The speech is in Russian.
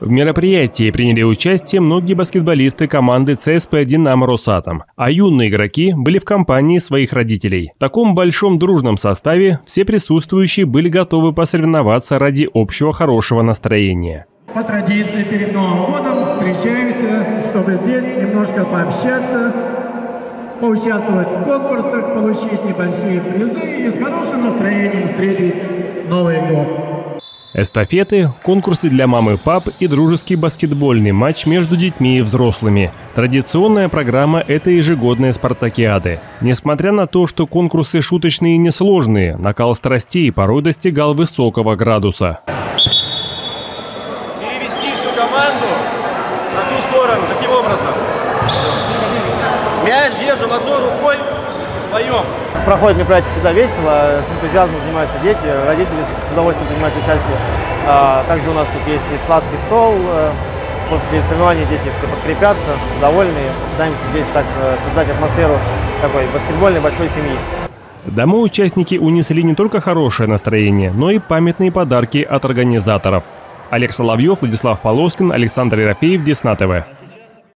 В мероприятии приняли участие многие баскетболисты команды ЦСП «Динамо Росатом», а юные игроки были в компании своих родителей. В таком большом дружном составе все присутствующие были готовы посоревноваться ради общего хорошего настроения. По традиции перед Новым годом встречаемся, чтобы здесь немножко пообщаться, поучаствовать в конкурсах, получить небольшие призы и с хорошим настроением встретить. Эстафеты, конкурсы для мам и пап и дружеский баскетбольный матч между детьми и взрослыми. Традиционная программа – это ежегодные спартакиады. Несмотря на то, что конкурсы шуточные и несложные, накал страстей порой достигал высокого градуса. Перевести всю команду на ту сторону, таким образом. Мяч держим одной рукой, вдвоем. Проходит мероприятие всегда весело, с энтузиазмом занимаются дети, родители с удовольствием принимают участие. А, также у нас тут есть и сладкий стол. Э, после соревнований дети все подкрепятся, довольные. Пытаемся здесь так э, создать атмосферу такой баскетбольной большой семьи. Домой участники унесли не только хорошее настроение, но и памятные подарки от организаторов. Олег Соловьев, Владислав Полоскин, Александр Ерофеев, Десна ТВ.